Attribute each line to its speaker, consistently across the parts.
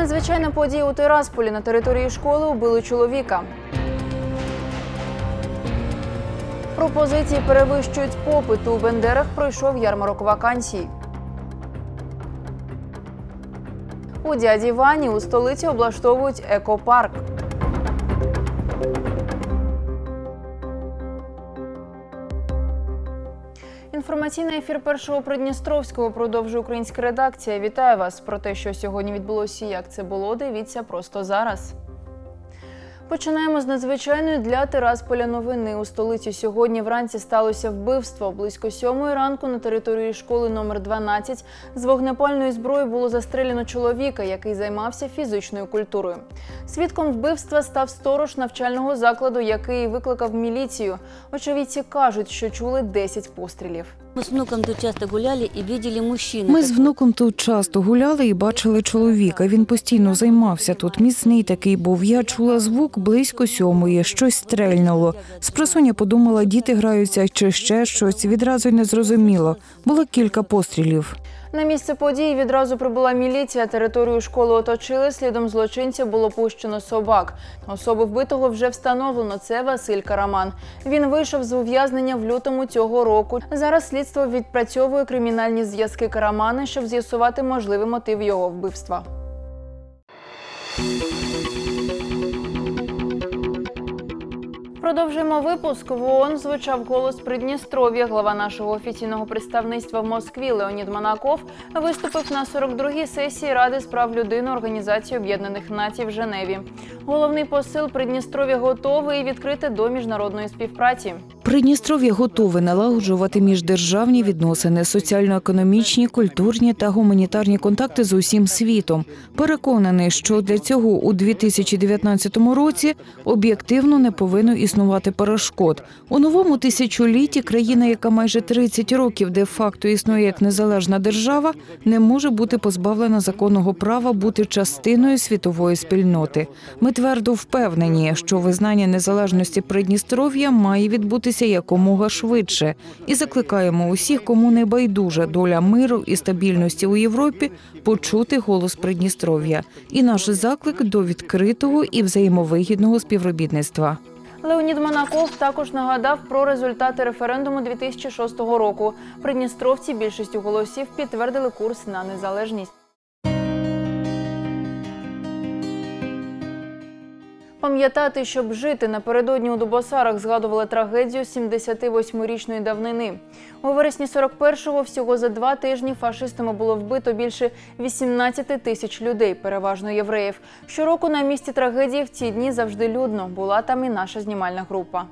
Speaker 1: Надзвичайна подія у Тирасполі на території школи убили чоловіка. Пропозиції перевищують попит. У Бендерах пройшов ярмарок вакансій. У дяді Вані у столиці облаштовують екопарк. Інформаційний ефір першого Придністровського продовжує українська редакція. Вітаю вас про те, що сьогодні відбулося. і Як це було? Дивіться просто зараз. Починаємо з надзвичайної для Тирасполя новини. У столиці сьогодні вранці сталося вбивство. Близько сьомої ранку на території школи номер 12 з вогнепальної зброї було застріляно чоловіка, який займався фізичною культурою. Свідком вбивства став сторож навчального закладу, який викликав міліцію. Очевидці кажуть, що чули 10 пострілів.
Speaker 2: Мы з внуком тут часто гуляли і бачили мужчину.
Speaker 3: Ми з внуком тут часто гуляли і бачили чоловіка. Він постійно займався тут. Міцний такий був. Я чула звук близько сьомої. Щось стрельнуло. Спросоння подумала, діти граються чи ще щось. Відразу не зрозуміло. Було кілька пострілів.
Speaker 1: На місце події відразу прибула міліція. Територію школи оточили. Слідом злочинця було пущено собак. Особу вбитого вже встановлено. Це Василь Караман. Він вийшов з ув'язнення в лютому цього року. Зараз слідство відпрацьовує кримінальні зв'язки Карамана, щоб з'ясувати можливий мотив його вбивства. Продовжуємо випуск. В ООН звучав голос Придністров'я. Глава нашого офіційного представництва в Москві Леонід Манаков виступив на 42-й сесії Ради з прав людини Організації Об'єднаних Націй в Женеві. Головний посил Придністров'я готовий відкрити до міжнародної співпраці.
Speaker 3: Придністров'я готове налагоджувати міждержавні відносини, соціально-економічні, культурні та гуманітарні контакти з усім світом. Переконаний, що для цього у 2019 році об'єктивно не повинно існувати перешкод. У новому тисячолітті країна, яка майже 30 років де-факто існує як незалежна держава, не може бути позбавлена законного права бути частиною світової спільноти. Ми твердо впевнені, що визнання незалежності Придністров'я має відбутися якомога швидше, і закликаємо усіх, кому не байдужа доля миру і стабільності у Європі, почути голос Придністров'я і наш заклик до відкритого і взаємовигідного співробітництва.
Speaker 1: Леонід Монаков також нагадав про результати референдуму 2006 року. Придністровці більшістю голосів підтвердили курс на незалежність. Пам'ятати, щоб жити напередодні у Дубосарах згадували трагедію 78-річної давнини. У вересні 41-го всього за два тижні фашистами було вбито більше 18 тисяч людей, переважно євреїв. Щороку на місці трагедії в ці дні завжди людно. Була там і наша знімальна група.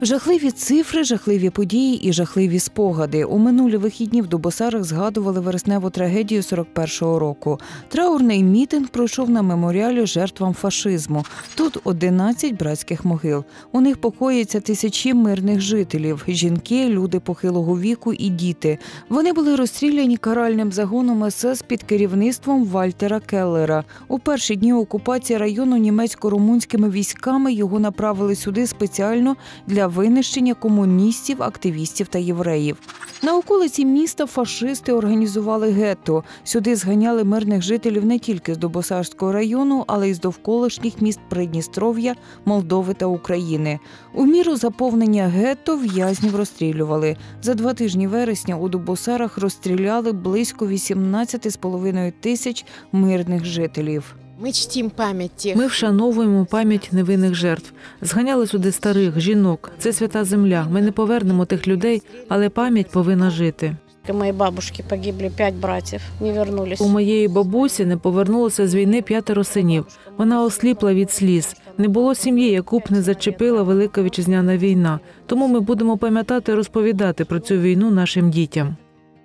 Speaker 3: Жахливі цифри, жахливі події і жахливі спогади. У минулі вихідні в Дубосарах згадували вересневу трагедію 41-го року. Траурний мітинг пройшов на меморіалі жертвам фашизму. Тут 11 братських могил. У них покоїться тисячі мирних жителів: жінки, люди похилого віку і діти. Вони були розстріляні каральним загоном СС під керівництвом Вальтера Келлера. У перші дні окупації району німецько-румунськими військами його направили сюди спеціально для винищення комуністів, активістів та євреїв. На околиці міста фашисти організували гетто. Сюди зганяли мирних жителів не тільки з Добосарського району, але й з довколишніх міст Придністров'я, Молдови та України. У міру заповнення гетто в'язнів розстрілювали. За два тижні вересня у Дубосарах розстріляли близько 18,5 тисяч мирних жителів.
Speaker 4: Ми чтім пам'ять тих.
Speaker 5: Ми вшановуємо пам'ять невинних жертв. Зганяли сюди старих, жінок. Це свята земля. Ми не повернемо тих людей, але пам'ять повинна жити.
Speaker 4: У моєї бабушки погибли п'ять братів, не вернулись.
Speaker 5: У моєї бабусі не повернулося з війни п'ятеро синів. Вона осліпла від сліз. Не було сім'ї, яку б не зачепила велика вітчизняна війна. Тому ми будемо пам'ятати і розповідати про цю війну нашим дітям.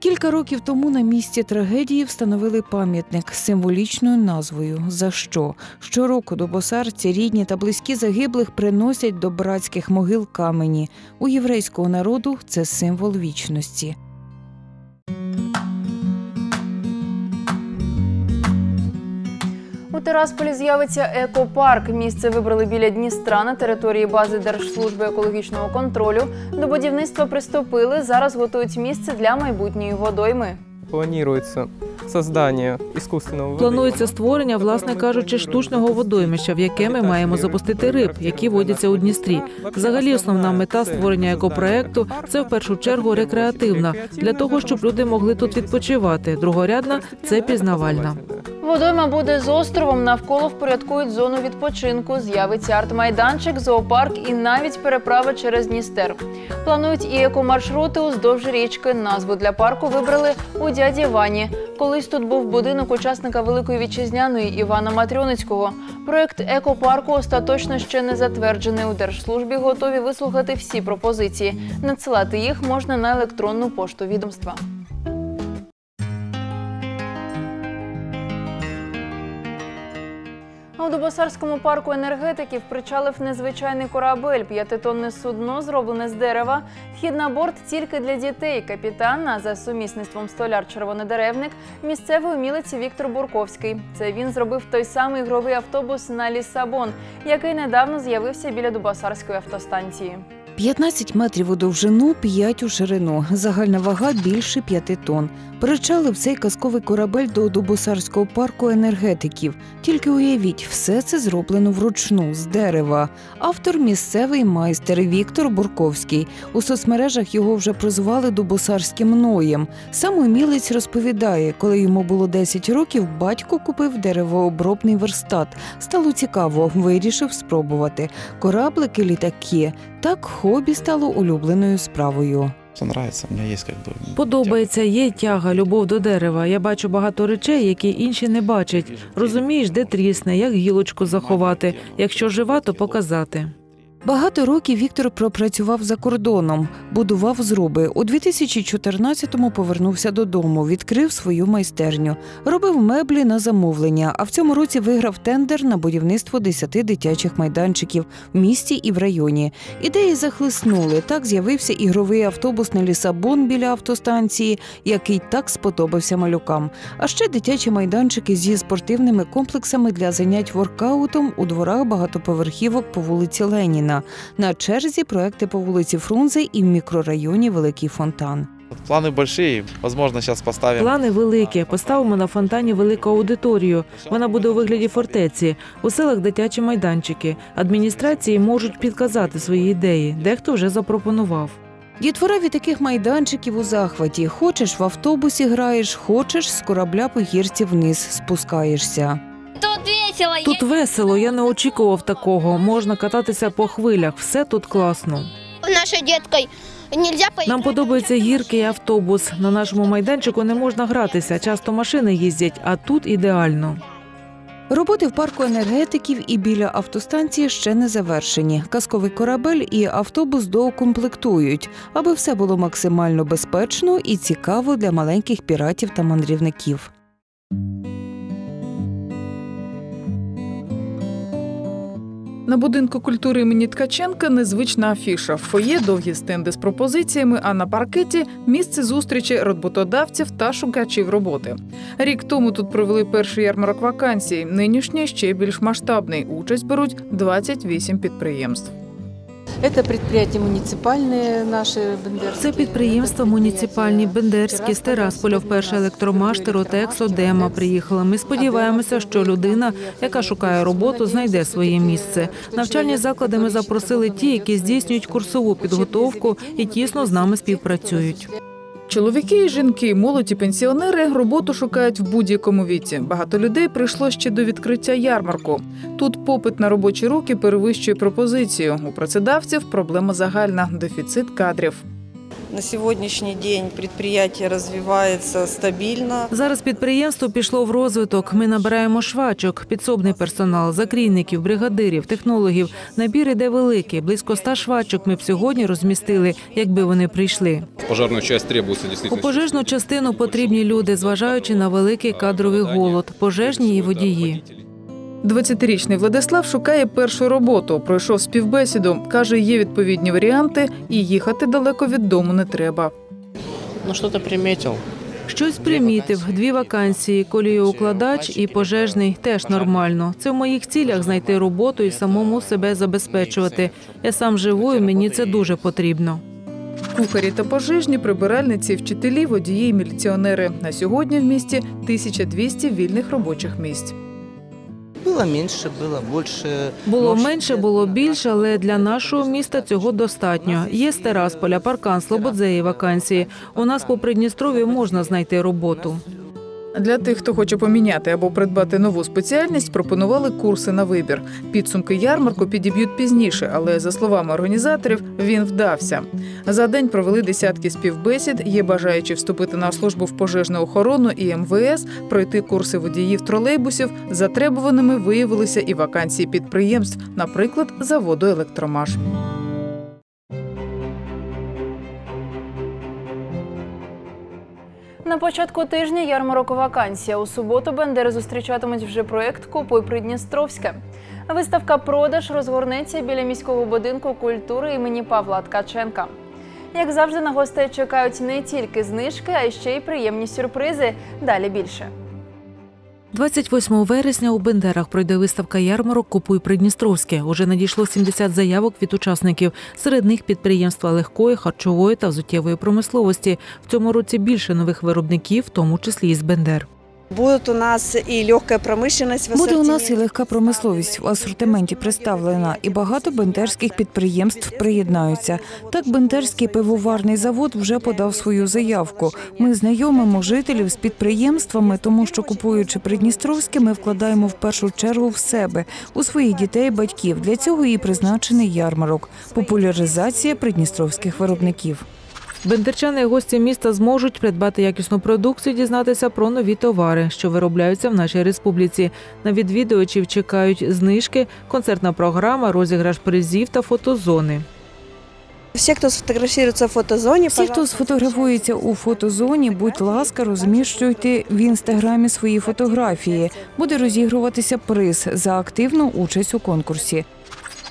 Speaker 3: Кілька років тому на місці трагедії встановили пам'ятник з символічною назвою За що щороку до босарці рідні та близькі загиблих приносять до братських могил камені. У єврейського народу це символ вічності.
Speaker 1: Тирасполі з'явиться екопарк. Місце вибрали біля Дністра на території бази Держслужби екологічного контролю. До будівництва приступили. Зараз готують місце для майбутньої водойми.
Speaker 6: Планируется создания искусственного
Speaker 5: Планується створення, власне кажучи, штучного водоймища, в яке ми маємо запустити риб, які водяться у Дністрі. Взагалі, основна мета створення екопроекту це в першу чергу рекреативна для того, щоб люди могли тут відпочивати. Другорядна це пізнавальна.
Speaker 1: Водойма буде з островом. Навколо впорядкують зону відпочинку. З'явиться арт-майданчик, зоопарк і навіть переправа через Дністер. Планують і екомаршрути уздовж річки. Назву для парку вибрали у дяді Вані. Колись тут був будинок учасника Великої вітчизняної Івана Матрьоницького. Проект екопарку остаточно ще не затверджений. У держслужбі готові вислухати всі пропозиції. Надсилати їх можна на електронну пошту відомства. А парку енергетиків причалив незвичайний корабель, п'ятитонне судно, зроблене з дерева. Вхід на борт тільки для дітей. Капітан, а за сумісництвом столяр-червонодеревник, місцевий умілець Віктор Бурковський. Це він зробив той самий ігровий автобус на Лісабон, який недавно з'явився біля Дубасарської автостанції.
Speaker 3: 15 метрів у довжину, 5 у ширину. Загальна вага більше 5 тонн. Причалив цей казковий корабель до Дубосарського парку енергетиків. Тільки уявіть, все це зроблено вручну з дерева. Автор місцевий майстер Віктор Бурковський. У соцмережах його вже прозвали Дубосарським Ноєм. Сам умілець розповідає, коли йому було 10 років, батько купив деревообробний верстат. Стало цікаво, вирішив спробувати. Кораблики, літаки. Так хобі стало улюбленою справою.
Speaker 7: Что нравится, у меня есть как.
Speaker 5: Подобається, є тяга, любов до дерева. Я бачу багато речей, які інші не бачать. Розумієш, де трісне, як гілочку заховати. Якщо жива, то показати.
Speaker 3: Багато років Віктор пропрацював за кордоном, будував зруби. У 2014-му повернувся додому, відкрив свою майстерню, робив меблі на замовлення. А в цьому році виграв тендер на будівництво 10 дитячих майданчиків в місті і в районі. Ідеї захлиснули. Так з'явився ігровий автобус на Лісабон біля автостанції, який так сподобався малюкам. А ще дитячі майданчики зі спортивними комплексами для занять воркаутом у дворах багатоповерхівок по вулиці Леніна. На черзі проекти по вулиці Фрунзе і в мікрорайоні Великий Фонтан.
Speaker 7: Планы большие, возможно, сейчас поставим...
Speaker 5: Плани великі. Поставимо на фонтані велику аудиторію. Вона буде у вигляді фортеці. У селах дитячі майданчики. Адміністрації можуть підказати свої ідеї. Дехто вже запропонував.
Speaker 3: Дітвора від таких майданчиків у захваті. Хочеш в автобусі граєш, хочеш з корабля по гірці вниз спускаєшся.
Speaker 2: Тут весело.
Speaker 5: Тут весело. Я не очікував такого. Можна кататися по хвилях. Все тут класно.
Speaker 8: деткой нельзя.
Speaker 5: Нам подобається гірки і автобус. На нашому майданчику не можна гратися. Часто машини їздять, а тут ідеально.
Speaker 3: Роботи в парку енергетиків і біля автостанції ще не завершені. Казковий корабель і автобус доукомплектують, аби все було максимально безпечно і цікаво для маленьких піратів та мандрівників.
Speaker 9: На будинку культури імені Ткаченка незвична афіша. В фоє довгі стенди з пропозиціями, а на паркеті місце зустрічі роботодавців та шукачів роботи. Рік тому тут провели перший ярмарок вакансій. Нинішній ще більш масштабний. Участь беруть 28 підприємств.
Speaker 10: Это предприятия муниципальные наши бендерские.
Speaker 5: Це підприємства муніципальні, Бендерські, Стерасполя, вперше електромаш, Теротекс, Одема приїхала. Ми сподіваємося, що людина, яка шукає роботу, знайде своє місце. Навчальні заклади ми запросили ті, які здійснюють курсову підготовку і тісно з нами співпрацюють.
Speaker 9: Чоловіки і жінки, молоді пенсіонери роботу шукають в будь-якому віці. Багато людей прийшло ще до відкриття ярмарку. Тут попит на робочі руки перевищує пропозицію. У працедавців проблема загальна дефіцит кадрів.
Speaker 10: На сегодняшний день предприятие развивается стабильно.
Speaker 5: Зараз підприємство пішло в розвиток. Ми набираємо швачок, підсобний персонал, закрійників, бригадирів, технологів. Набір іде великий. Близько ста швачок ми б сьогодні розмістили, якби вони прийшли.
Speaker 11: В пожарную
Speaker 5: У пожежну частину потрібні люди, зважаючи на великий кадровий голод, пожежні і водії.
Speaker 9: 20-річний Владислав шукає першу роботу. Пройшов співбесіду. каже, є відповідні варіанти, і їхати далеко від дому не треба.
Speaker 6: Ну что-то приметил.
Speaker 5: Щось примітив. Дві вакансії: коліоукладач і пожежний теж нормально. Це в моїх цілях знайти роботу і самому себе забезпечувати. Я сам живу, і мені це дуже потрібно.
Speaker 9: Кухарі та пожежні, прибиральниці, вчителі, водії, і міліціонери. На сьогодні в місті 1200 вільних робочих місць.
Speaker 11: Было менше, було більше.
Speaker 5: Було менше, було більше, але для нашого міста цього достатньо. Є з Терасполя, Паркан, Слободзеї вакансії. У нас по Придністров'ю можна знайти роботу.
Speaker 9: Для тих, хто хоче поміняти або придбати нову спеціальність, пропонували курси на вибір. Підсумки ярмарку підіб'ють пізніше, але за словами організаторів, він вдався. За день провели десятки співбесід. Є бажаючі вступити на службу в пожежну охорону і МВС, пройти курси водіїв тролейбусів. Затребуваними виявилися і вакансії підприємств, наприклад, заводу Електромаш.
Speaker 1: На початку тижня ярмарок вакансія. У суботу бендери зустрічатимуть вже проєкт Купуй Придністровське. Виставка продаж розгорнеться біля міського будинку культури імені Павла Ткаченка. Як завжди, на гостей чекають не тільки знижки, а й ще й приємні сюрпризи. Далі більше.
Speaker 5: 28 вересня у Бендерах пройде виставка ярмарок Купуй Придністровське. Уже надійшло 70 заявок від учасників. Серед них підприємства легкої, харчової та взуттєвої промисловості. В цьому році більше нових виробників, в тому числі і з Бендер.
Speaker 10: Будет у нас и легкая промышленность в
Speaker 3: Буде у нас і легка промисловість в асортименті представлена, і багато бендерських підприємств приєднаються. Так, бендерський пивоварний завод вже подав свою заявку. Ми знайомимо жителів з підприємствами, тому що купуючи Придністровське, ми вкладаємо в першу чергу в себе, у своїх дітей, батьків. Для цього і призначений ярмарок, популяризація придністровських виробників.
Speaker 5: Бендерчани і гості міста зможуть придбати якісну продукцію, дізнатися про нові товари, що виробляються в нашій республіці. На відвідувачів чекають знижки, концертна програма, розіграш призів та фотозони.
Speaker 10: Все, кто сфотографируется в фотозоне,
Speaker 3: Всі, хто сфотографується у фотозоні, будь ласка, розміщуйте в інстаграмі свої фотографії. Буде розігруватися приз за активну участь у конкурсі.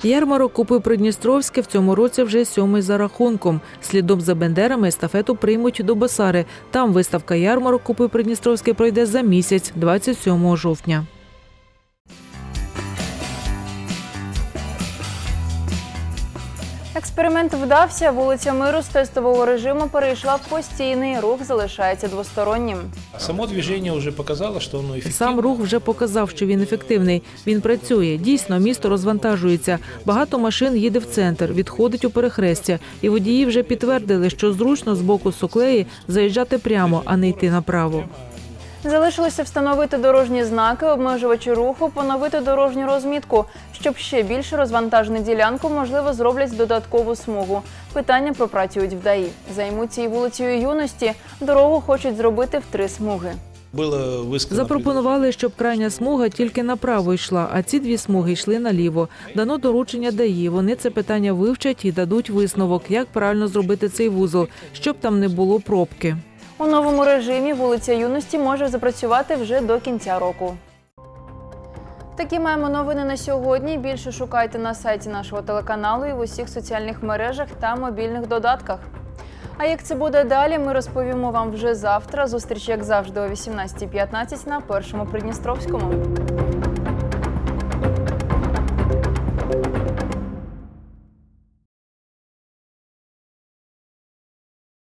Speaker 5: Ярмарок Купи Придністровське в цьому році вже сьомий за рахунком. Слідом за бендерами естафету приймуть до Басари. Там виставка ярмарок Купи Придністровське пройде за місяць, 27 жовтня.
Speaker 1: Експеримент вдався. Вулиця Миру з тестового режиму перейшла в постійний рух, залишається двостороннім.
Speaker 12: Само движение уже показало, что оно эффективно.
Speaker 5: Сам рух вже показав, що він ефективний. Він працює. Дійсно, місто розвантажується. Багато машин їде в центр, відходить у перехрестя. І водії вже підтвердили, що зручно з боку суклеї заїжджати прямо, а не йти направо.
Speaker 1: Залишилося встановити дорожні знаки, обмежувачі руху, поновити дорожню розмітку. Щоб ще більше розвантажити ділянку, можливо, зроблять додаткову смугу. Питання пропрацюють в ДАІ. Займуться і вулицею юності. Дорогу хочуть зробити в три смуги.
Speaker 5: Запропонували, щоб крайня смуга тільки направо йшла, а ці дві смуги йшли наліво. Дано доручення ДАІ. Вони це питання вивчать і дадуть висновок, як правильно зробити цей вузол, щоб там не було пробки.
Speaker 1: У новому режимі вулиця юності може запрацювати вже до кінця року. Такі маємо новини на сьогодні. Більше шукайте на сайті нашого телеканалу і в усіх соціальних мережах та мобільних додатках. А як це буде далі, ми розповімо вам вже завтра. Зустріч, як завжди, о 18.15 на першому Придністровському.